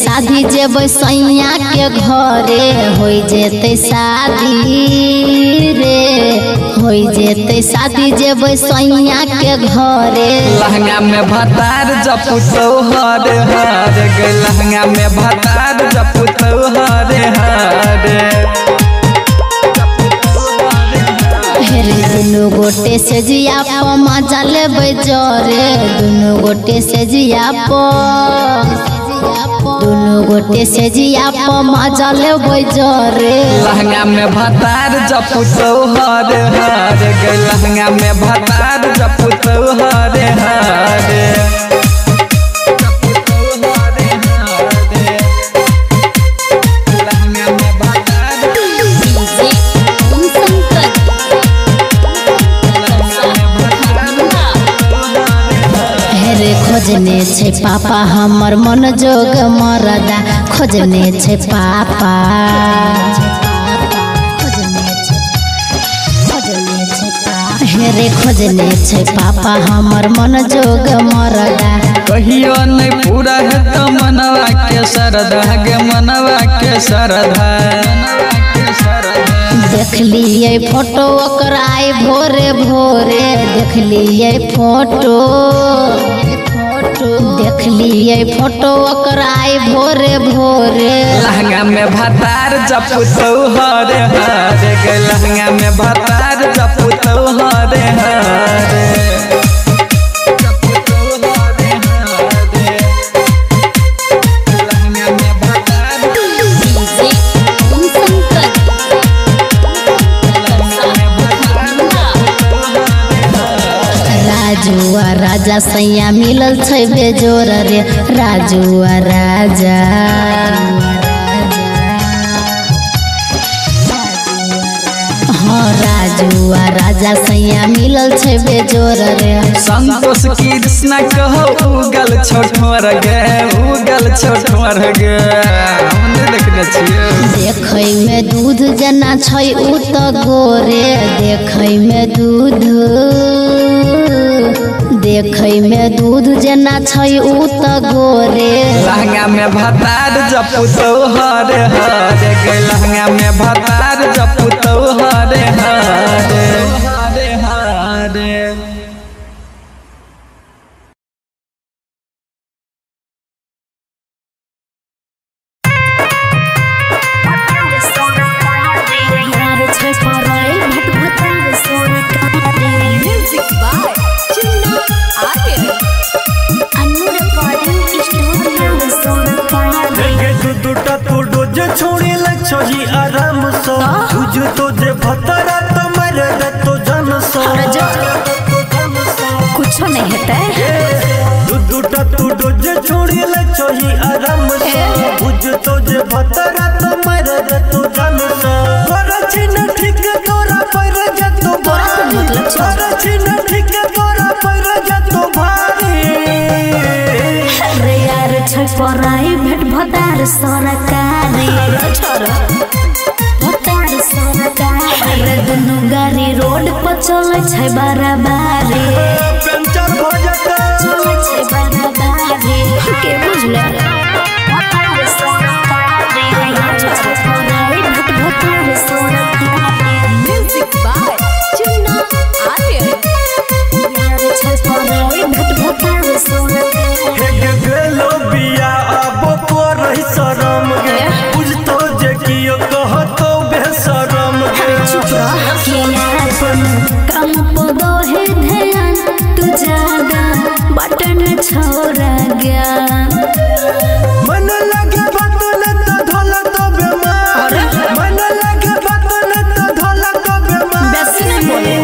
शादी जेबै सैया के घरे हो जेते शादी रे हो जेते शादी जेबै सैया के घरे। लहंगा में भतार जपुतो हरे हरे गे लहंगा में भतार जपुतो हरे हरे दुनु गोटे से जिया प मज़ा लेबै जरे दुनु गोटे से जिया प दुनु गोटे से जिया प मज़ा लेबै जरे। लहंगा में भतार जपुतो हरे हरे, गे लहंगा में भतार जपुतो हरे हरे। खोजने छै पापा हमर मन जोग मरदा खोजने छै पापा। छै- खोजने छै पापा। हमर मन जोग मरदा। कहियो नहीं पूरा है तो मनवा के सरधा गे मनवा के सरधा देखलिए फ़ोटो ओकर आइ भोरे भोरे देखलिए फ़ोटो। देखलिए फ़ोटो कराए आइ भोरे भोरे। लहंगा में भतार जपुतो हरे हरे। लहंगा में भतार जपुतो हरे हरे। राजा सैया मिलल छै बेजोर रे राजू राजा। हाँ राजू सैया मिलल छै बेजोर रे। संतोष कृष्ण कहो उगल छोटमर गे उगल छोटमर गे। हम नहीं देखने छियै। देखै में दूध जना छै उ तऽ गोरे। देखै में दूध देखै में दूध जना छै उ तऽ गोरे। लहंगा में भतार जपुतो हरे हरे लहंगा में भतार जपुतो हरे हरे हरे। हरे गया। मन लगे बतन त धल तो बेमार। मन लगे बतन त धल तो बेमार। बेसी नहीं बोले।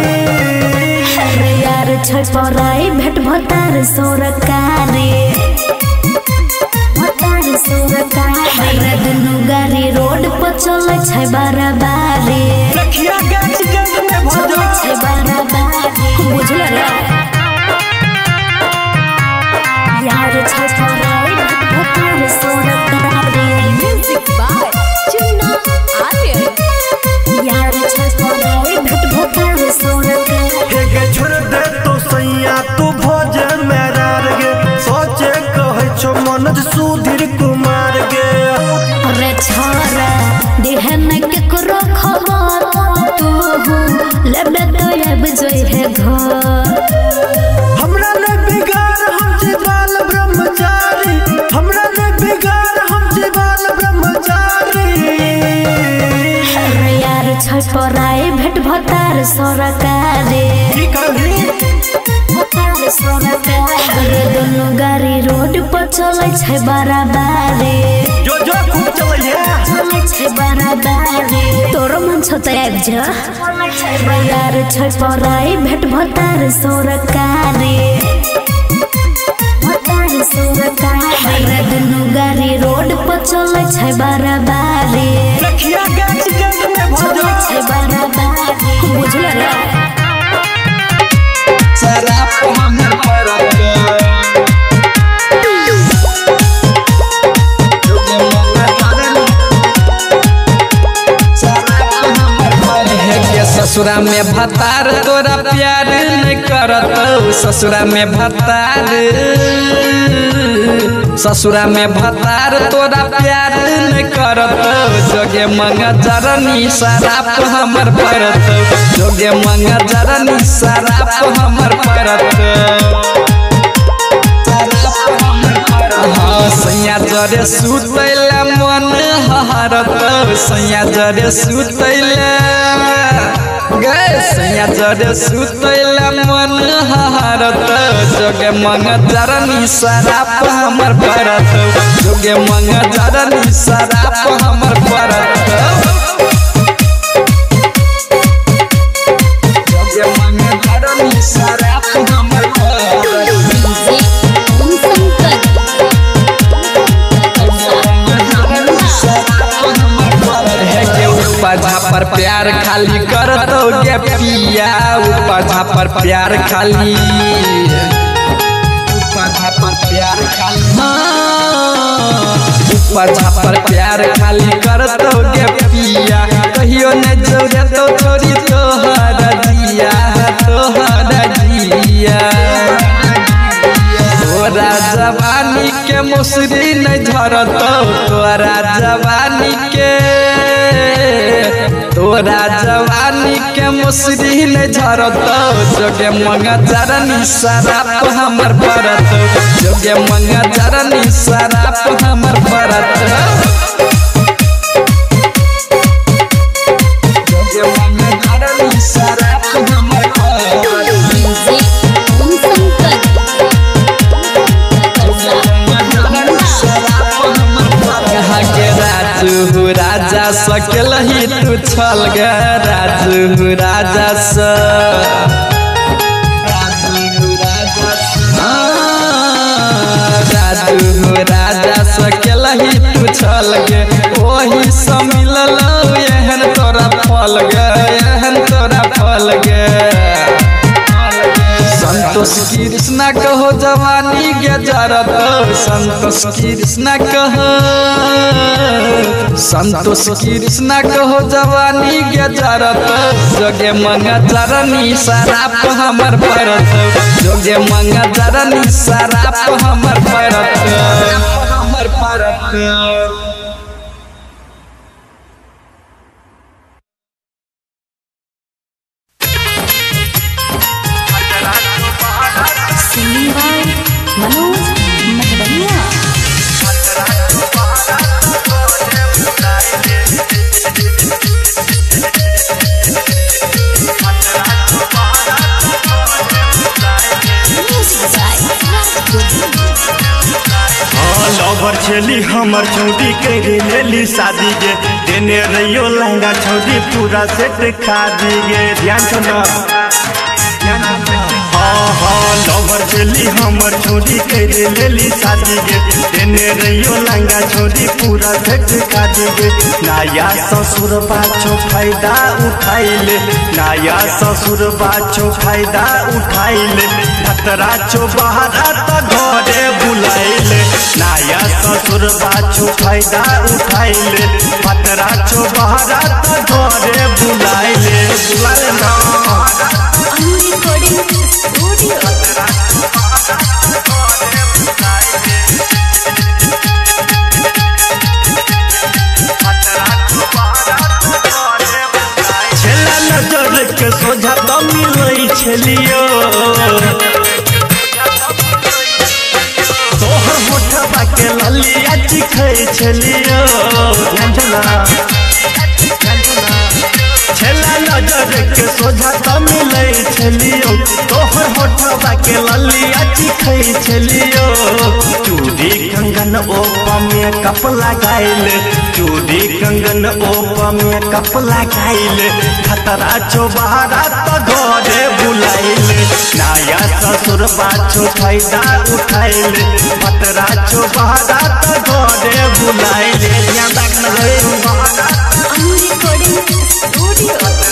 अरे यार छै पराई भेट भतार सरकारी। भतार सरकारी। रे दुनु गाड़ी रोड पर चलै छै बराबरी। रखिया गाछ गंज में भजो छै बराबरी। बुझल? रे सरकारे की कहली भतार सरकारे दुनु गाड़ी रोड पर चलै छै बराबारे तोरो मन छ त आबि जा। यार छै पराए भेट भतार सरकारे ससुरा में भतार, तोरा प्यार नहीं करत ससुरा में भतार, ससुरा में भतार, तोरा प्यार नहीं करत जोगे मंगा जरनी शराब हमर परत जोगे मंगा जरनी शराब हमर परत हाँ। सैया जरे सुतैले मन हरत सैया जरे सुतैले गए सैया जरे मन हरत जोगे मंग जरनी शराब हमर परत जोगे मंग जरनी शराब हमर परत जोगे मंग जरनी शराब के पर प्यार खाली कर दोगे पिया ऊपर झापर प्यार खाली। ऊपर झापर प्यार खाली। ऊपर झापर प्यार खाली कर दोगे पिया। कहियो न जोड़े तो छोड़ी तोहर दिया तोहर दिया तोरा जवानी के मुसरी नहीं झरत, तोरा जवानी के तोरा जवानी के मुसरी ने झरत, जोगे मंगा चरनी शराब हमर परत, जोगे मंगा चरनी शराब हमर परत। जोगे मंगा चरनी शराब सकल ही तू छल गे राजू राजा स राजू राजा तू छल संतोष कृष्णा कहो जवानी जरत संतोष कृष्ण कहो। संतोष कृष्ण कहो, जवानी के जरत। जोगे मंगा चरणी शराप हमर परत। जोगे मंगा चरणी शराप हमर परत। हमर परत। शादी गे देने रहियो लहंगा छौड़ी पूरा सेट खा दी गे ध्यान सुना लवर छेली हमर छौड़ी करे लेली शादी गे देने रहियो लहंगा छौड़ी पूरा सेट खा दी गे नया ससुर बाछो फ़ायदा उठाइले, नया ससुर बाछो फ़ायदा उठाइले। खतरा छो बाहर त घरे बुलाइले। नया ससुर बाछो फ़ायदा उठाइले। खतरा छो बाहर त घरे बुलाइले। बुलाइले सोझा त मिलै छलियो। के ललिया चिखै छलियो छला छलियो। तोहर होठवा के ललिया चिखै छलियो। चूड़ी कंगन ओप में कप लगाइल। चूड़ी कंगन ओप में कप लगाइल। खतरा चौबारा तो घरे बुलाइल। नया ससुर बाछो फ़ायदा उठाइल। खतरा चौबारा तो घरे बुलाइल। ध्यान रखना राइटर सुनील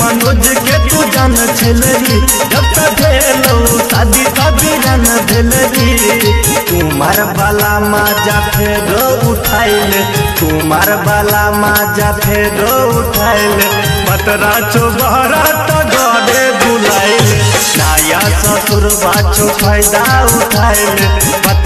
मनोज के तू जान छलही जब भेलो शादी तब वीरान भेलही कुमार बाला माजा फेरो उठाइल, कुमार बाला माजा फेरो उठाइल पतरा चोबहरा तो बुलाइल। नया ससुर बाछो फ़ायदा उठाइल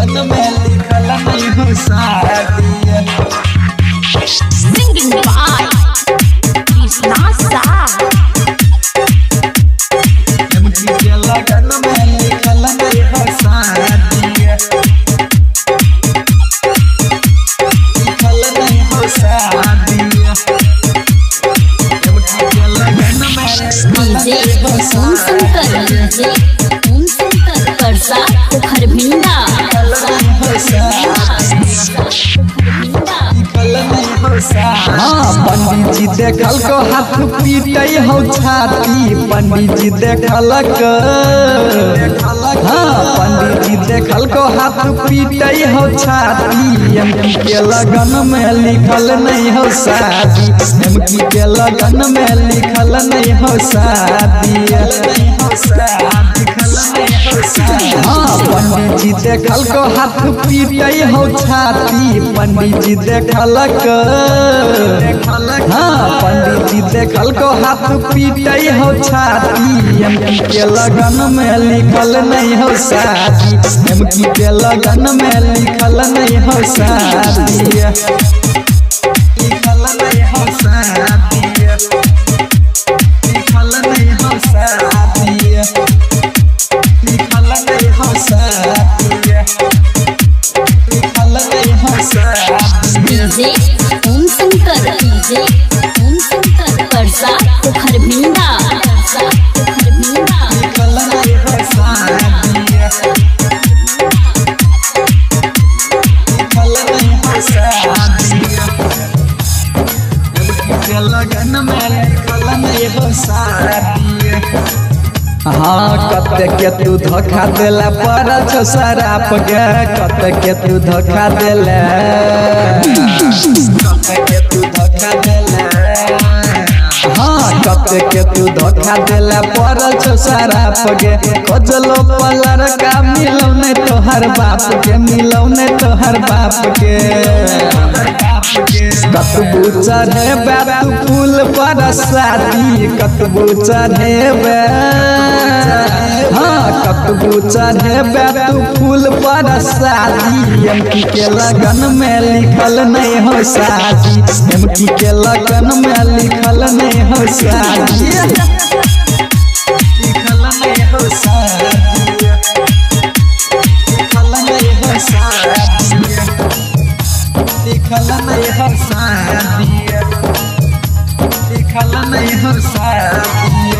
लगन में लिखल नहीं शादी देखल को, हाथ पीटे हो छाती पंडित जी देखल क। हाँ पंडित जी देखल को, हाथ पीटे हो छाती, एम के लगन में लिखल नहीं हो शादी एम के लगन में लिखल नहीं हो शादी पंडित जी देखल को हाथ पीटे हो छाती। पंडित जी देखल हाँ पंडित जी देखल को हाथ पीटे हो छाती। एम के लगन में लिखल नहीं हो शादी एम के लगन में लिखल नहीं हो शादी कते के तू धोखा देला पर छो शराब के कते के तू धोखा देला। कते के तू धोखा देला पर छो शराब गे खोजलो पलर का, मिलो ने तोहर बाप के, मिलो ने तोहर बाप के। कतबू चढ़े तू फूल पर शादी कतबू चढ़े हाँ कतबू चढ़े फूल पर शादी। एमकी के लगन में लिखल नहीं हो शादी। एमकी के लगन में लिखल नहीं हो शादी लिखल नहीं हो शादी। लिखल नहीं हो शादी। लिखल नहीं हो शादी। लिखल नहीं हो शादी।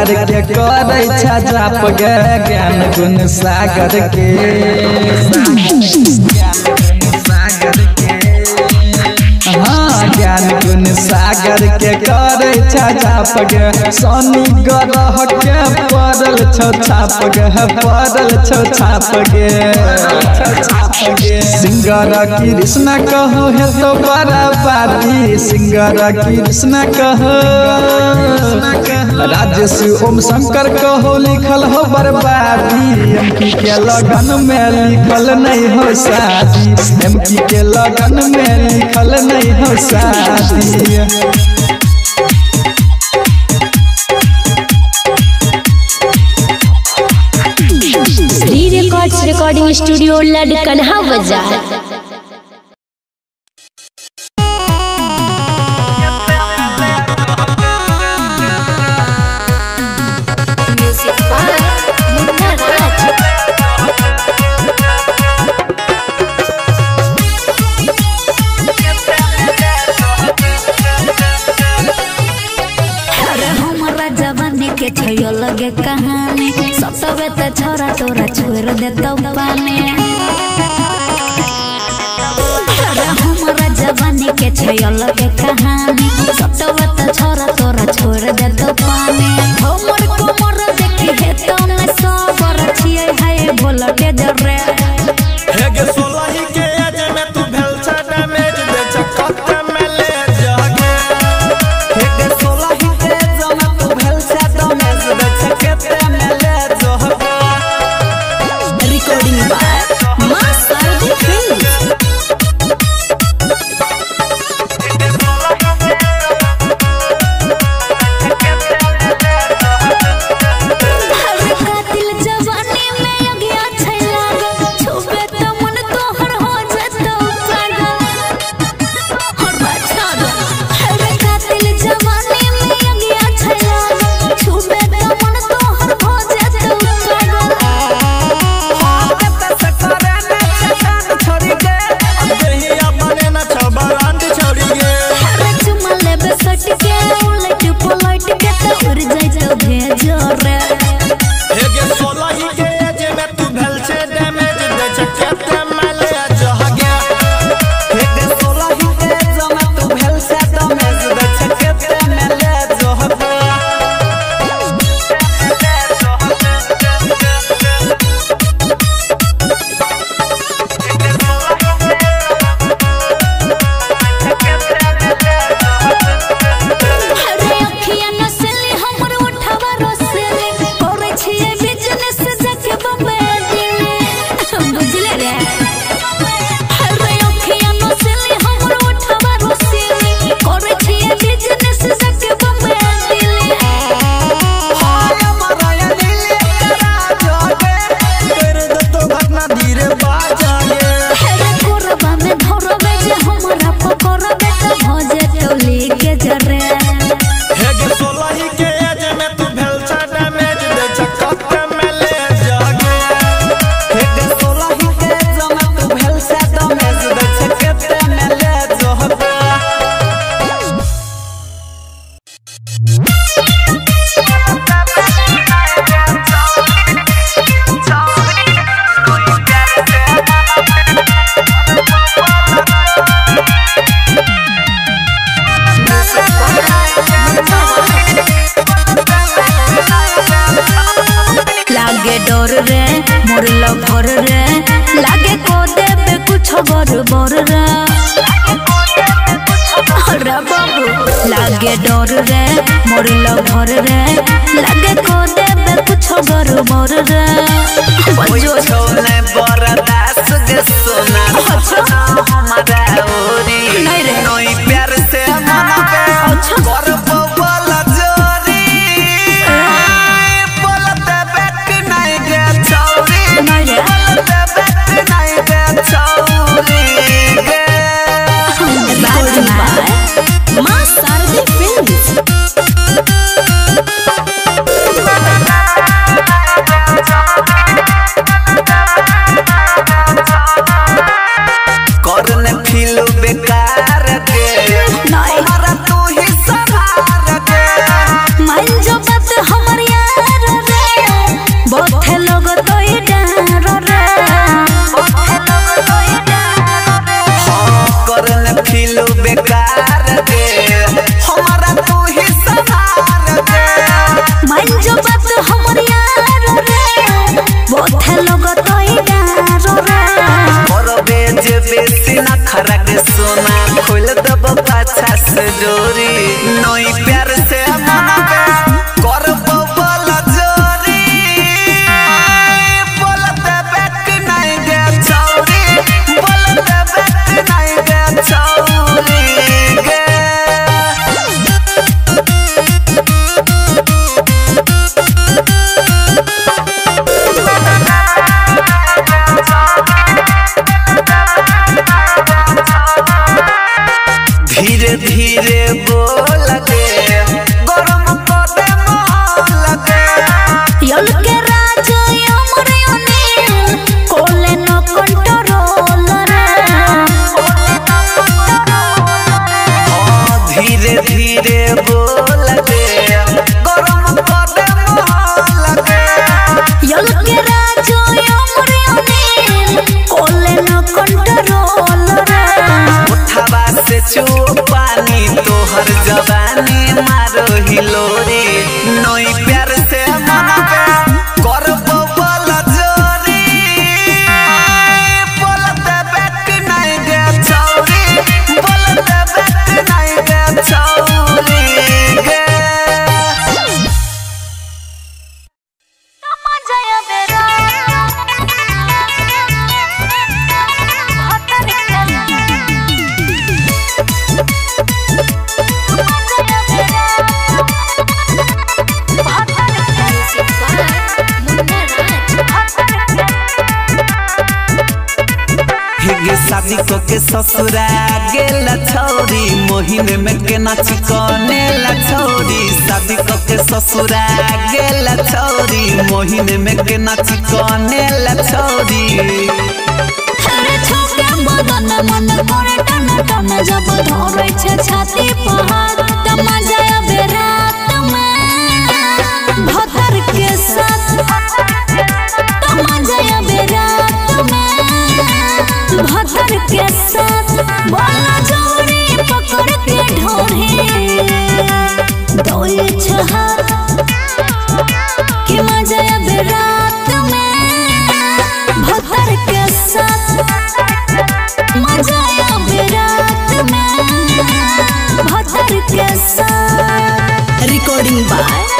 सागर के करे छा जाप गे ज्ञान गुण सागर के। हाँ ज्ञान गुण सागर सागर के करे छाप गे सनी ग्रह के पड़ल छाप गे, पड़ल छाप गे। सिंगर कृष्ण कहो, हे तो बड़ा पाती सिंगर कृष्ण कहो राजेश ओम शंकर कहो, लिखल हो बर्बादी। एमपी के लगन में लिखल नहीं हो शादी। एमपी के लगन में लिखल नहीं हो शादी। रिकॉर्डिंग स्टूडियो लड़कनहा बाज़ार रख सोना खोल दब पाछा से जोरी 李白。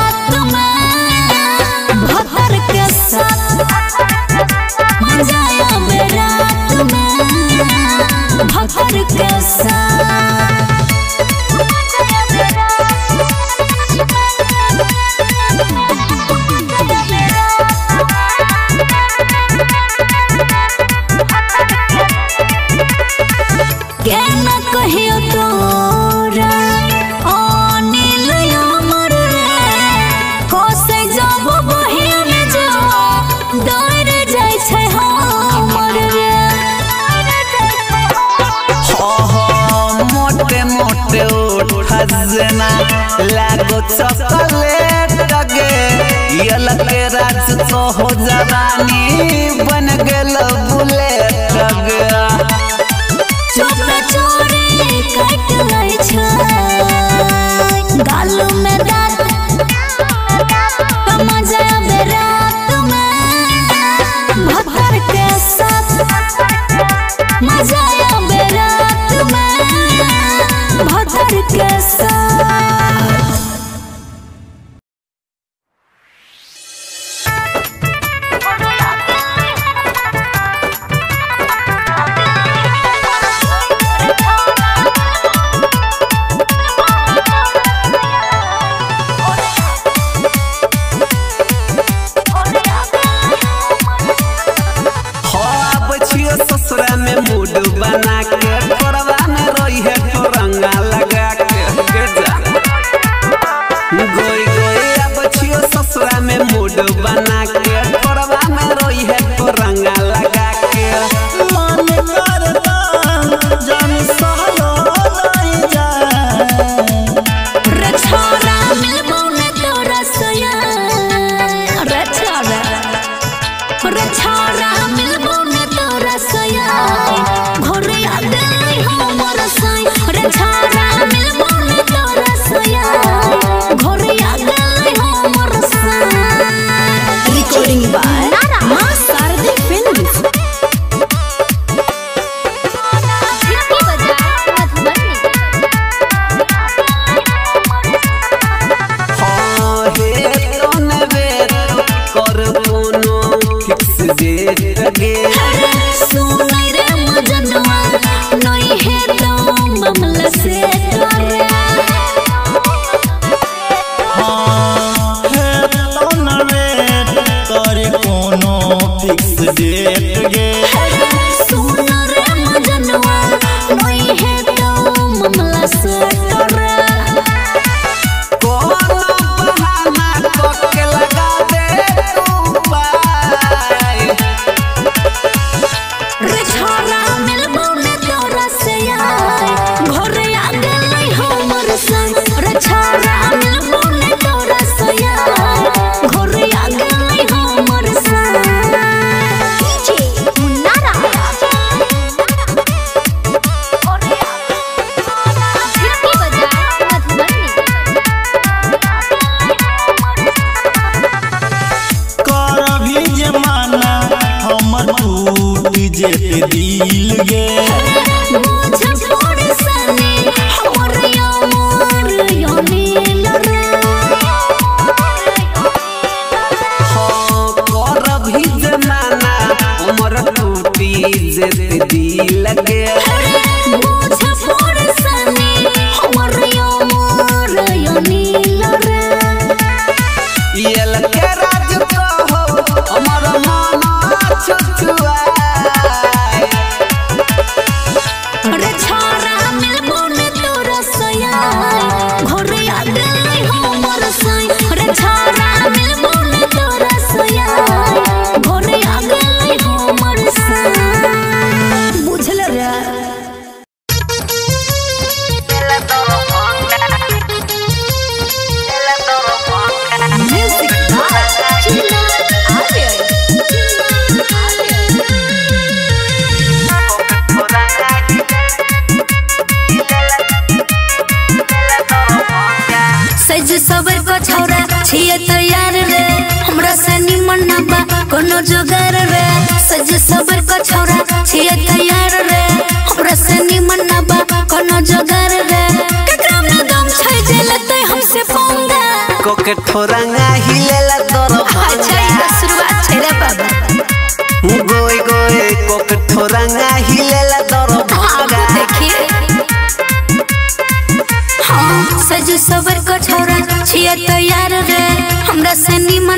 खजना लागो चॉकलेट लगे ये लगे राज तो हो जवानी बन गेल बुलेट लगे चोरा चोरी कट गई छ गालू में दांत मज़ा आवे रात में भतर के साथ मज़ा Yes, sir.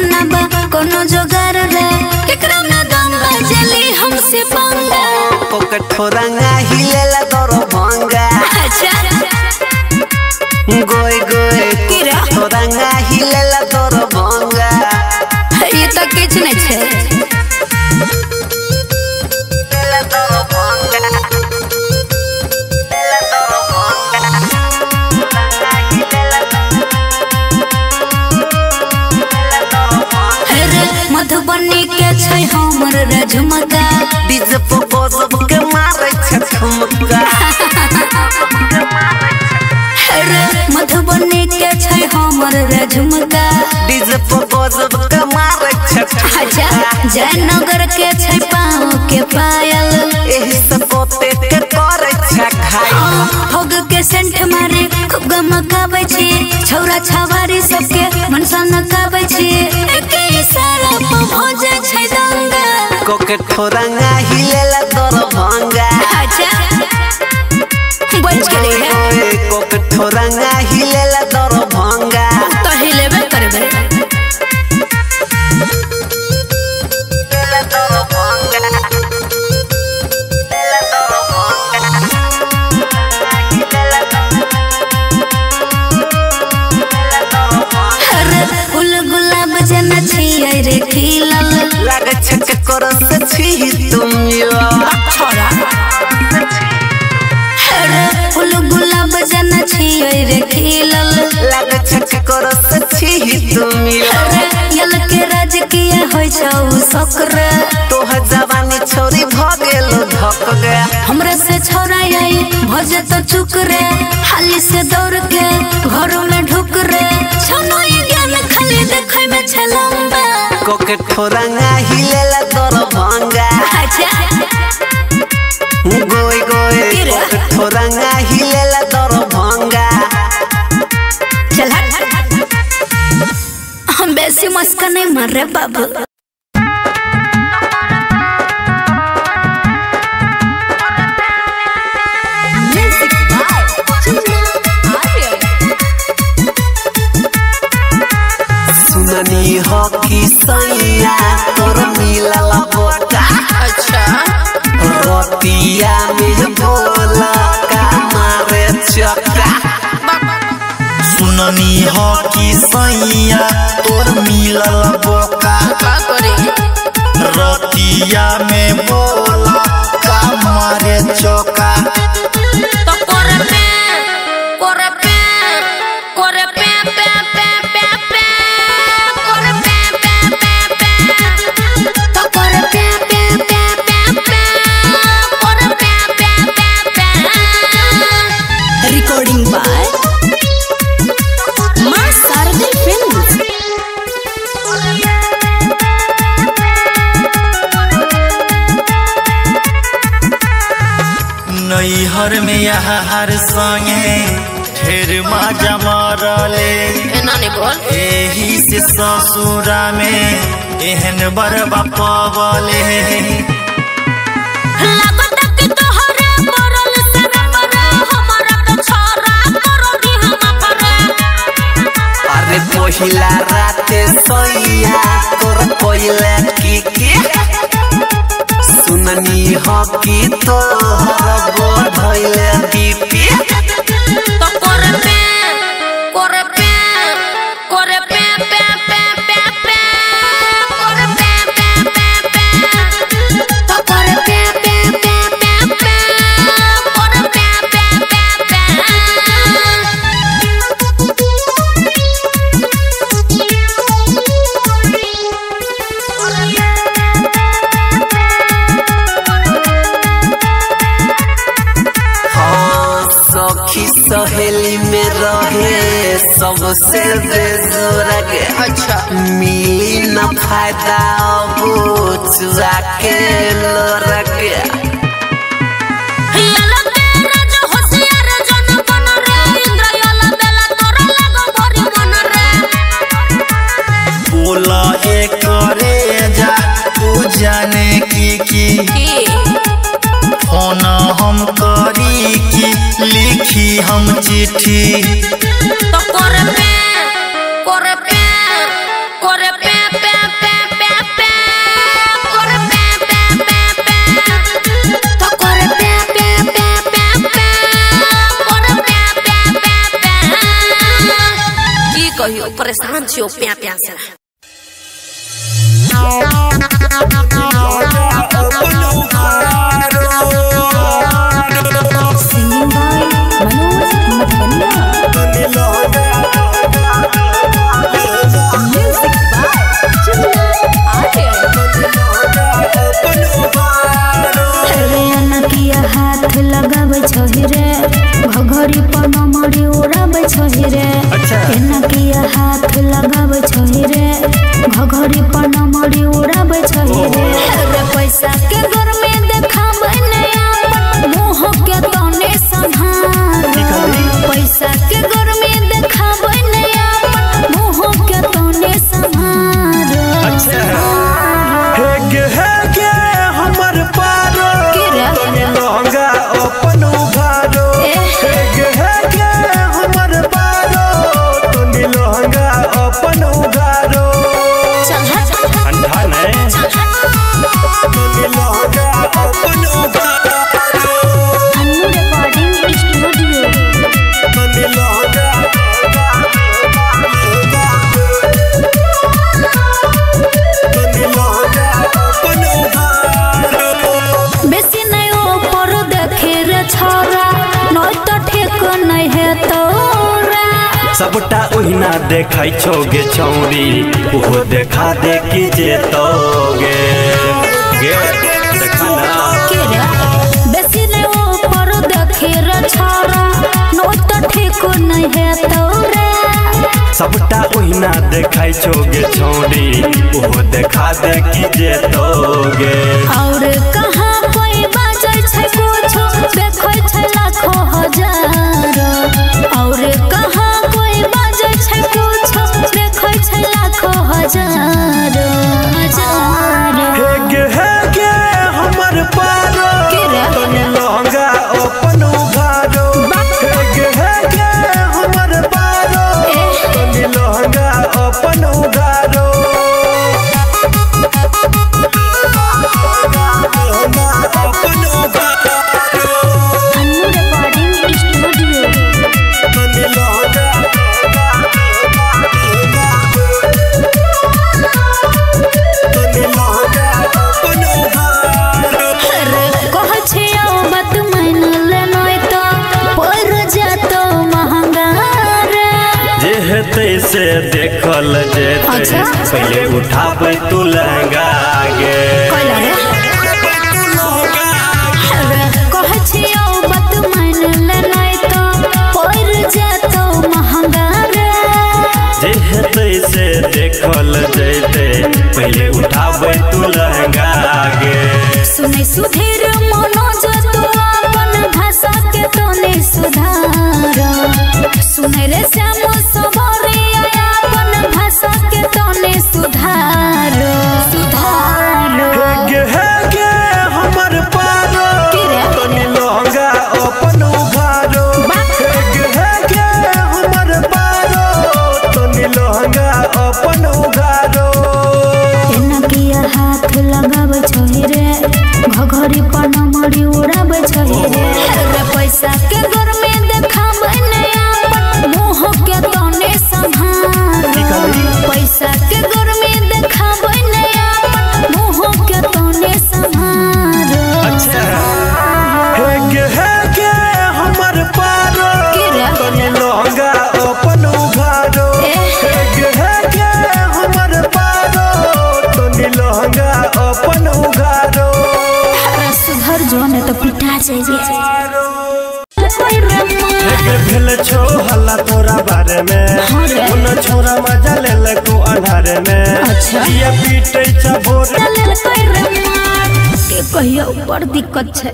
दीवाना बा कोनो जोगार रे। केकरा ना दम बा चली हमसे पंगा पॉकेट हो रंगा हिलेला मार रजमका बीज पो के मार छमका अरे मधुबनी के छै हमर रजमका बीज पो के मार छमका अच्छा, जयनगर के छै पाँव के पायल। एही सब के कर छखाई भोग के सेंट मारे खूब गमकावे छी। छौरा छवारी सबके मनसा नकावे छी। एके सारा भोजन के खोरंगा हिलेला तोर भंगा। अच्छा। बच के ले है। को के खोरंगा जना छियै रे खिलल लागे छक कर से छी तुम अरे यल के राज किया होइ छौ सकरे तोह जवानी छोरी भ गेल धक गया हमरे से छोरा आई भजे तो चुक रे हाली से दौड़ के घरों में ढुक रे छोनो ये ज्ञान खाली देखै में छलम्बा कोके ठोरंगा हिलेला तोर भंगा। अच्छा। गोई गोई की ठोरंगा हिलेला तोर भंगा। चल हट। हम बेसी मस्का नहीं मर रहे बाबू। सुननी हो कि सैया तोर मिलल बोका अच्छा रोटिया में बोला का मारे चका सुननी हो कि सैया तोर मिलल बोका का करे रतिया में बोला का मारे चौका तो करे पे करे हम परे अरे पहिला राते सैया तोर पहिले की की? सुननी हो कि तोहर बोधैले बीपी? तो करे पे सबसे बेजोरा के अच्छा मिली न फ़ायदा अब चुरा के लोरा परेशान छियो प्या प्या घघरी पर नमरी उड़ाबै रे। रे पैसा के घर में देखाबै नया। मुँह के तने संहार। पैसा के घर में देखाबै नया। मुँह के तने संहार। हमर पारो। की रे? लहंगा अपन देखाइ छोगे छौरी ओहो देखा दे कि जेतोगे गे देखा ना। बेसी रे ऊपर देखे रे छौरा नोट तो ठीक नहीं है तोरे। सबटा ओहिना देखाइ छोगे छौरी ओहो देखा दे कि जेतोगे और कहाँ कोई बाजै छै कुछो देखै छै लाखो हज़ार। और कहाँ हज़ार हे गे हे गे हमर पारो? तनी लहंगा अपन देखल जेतै। अच्छा। पहिले उठाबै तू लहंगा गे तो से देखल जेतै। पहिले उठाबै तू लहंगा गे सुनै सुधीर मनोज तू अपन भाषा के तोने सुधार सुनै रे भेल छो हल्ला तोरा बारे में हाँ उन छोरा मज़ा ले ले को अंधारे में अच्छा। ये पीटे चबोर कहियो बड़ दिक्कत छै।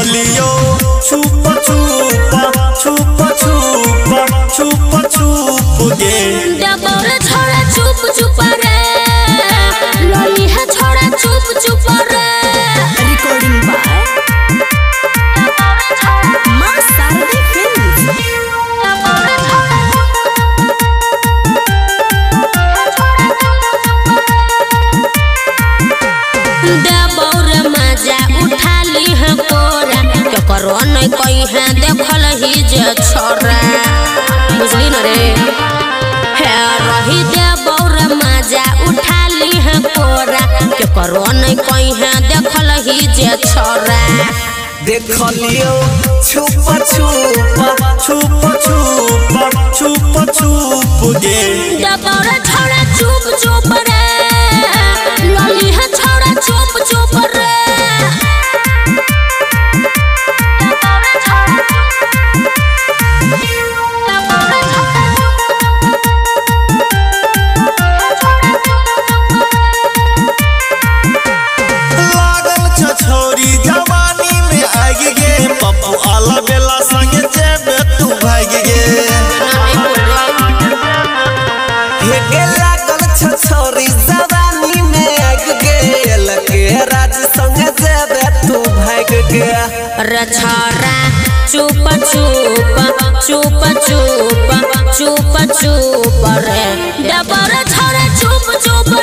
देखलियो छुप छुप छुप छुप छुप छुप गे डबरा छोड़ा चुप चुप नहीं कही है देखल ही जे छोरा बुझली न रे? हे रही देबौर मज़ा उठा ली है कोरा। केकरो नहीं कही है देखल ही जे छोरा देखलियो छुपा छुपा छुप छुपा छुप छुप गे। देबौर छोरा चुप चुप रे। लली है छोरा चुप चुप रछरा। चुप चुप चुप चुप चुप चुप रे। डबर छोरे चुप चुप।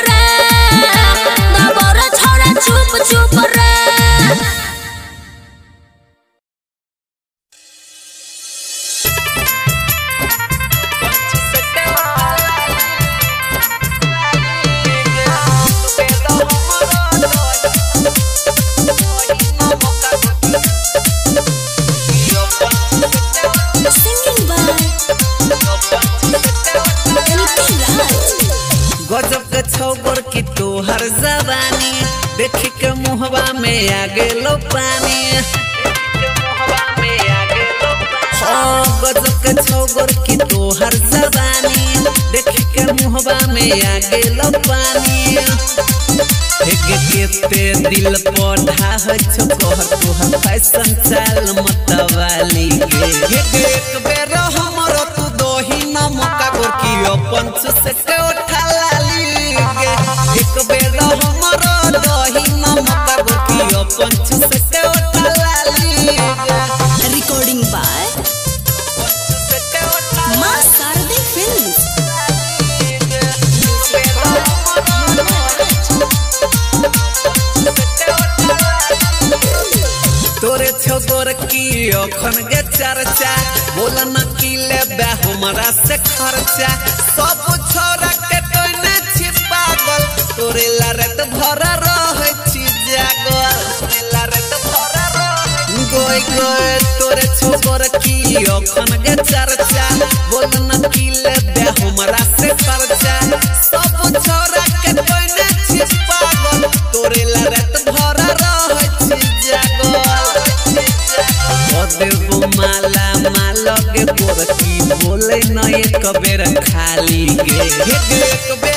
देख हाँ, के मुहबा में आ गए पानी। गजब की तोहर जबानी। देख के मुहवा में आ पानी। केते दिल पढ़ा है छोकर तोहर फ़ैशन चाल मतवाली के। एक बेर हमरो तू दोही नमका गोर की अपन से तोरा न किले बे हमरा से खर्चा सब छोरा के तोने छी पागल तोरे ला रात भर रहै छी जागल ला रात भर रहै गोय गोय तोरे छोकर की अखन के चर्चा एक खाली खा ली गे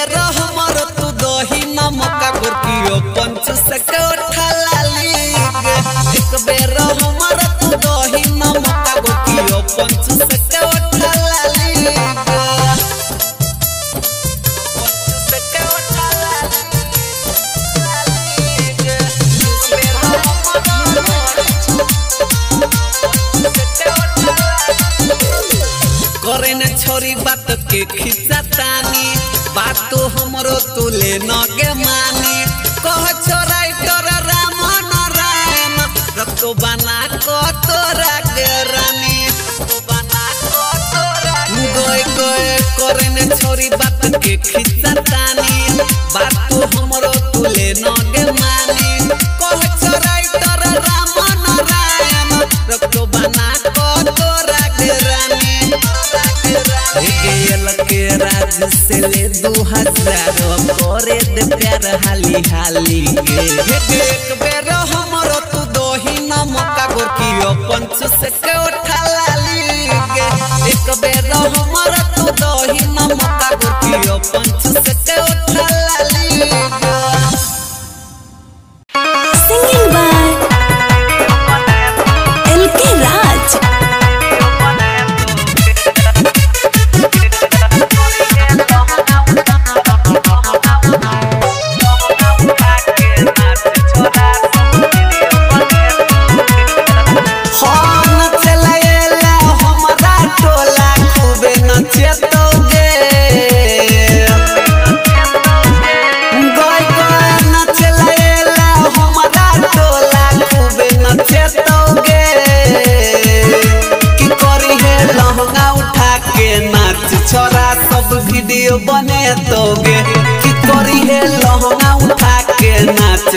कर हाली हाली एक बेर हमरो तू दोही नमका गोरकी अपन से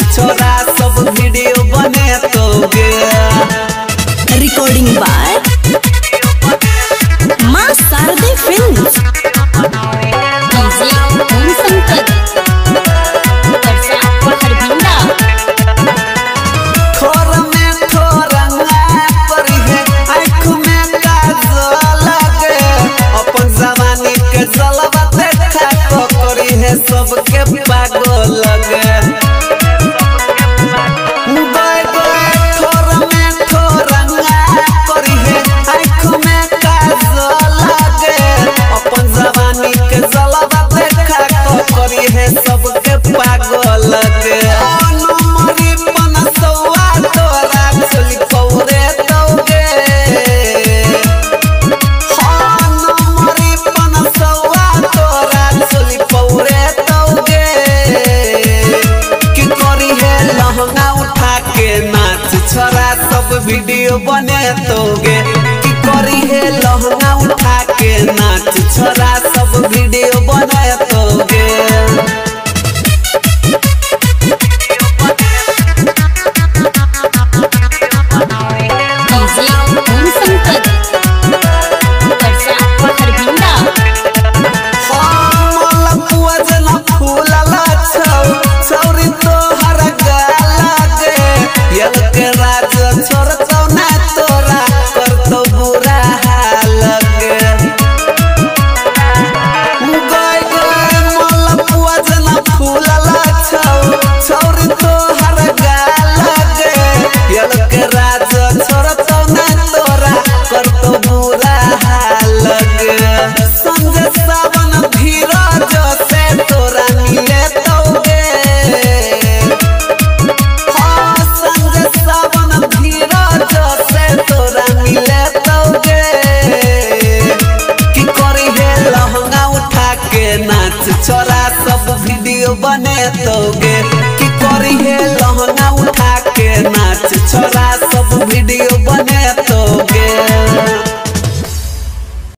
छोरा सब वीडियो बने तो रिकॉर्डिंग बात बने तोगे की करी है लहंगा उठा के नाच छोरा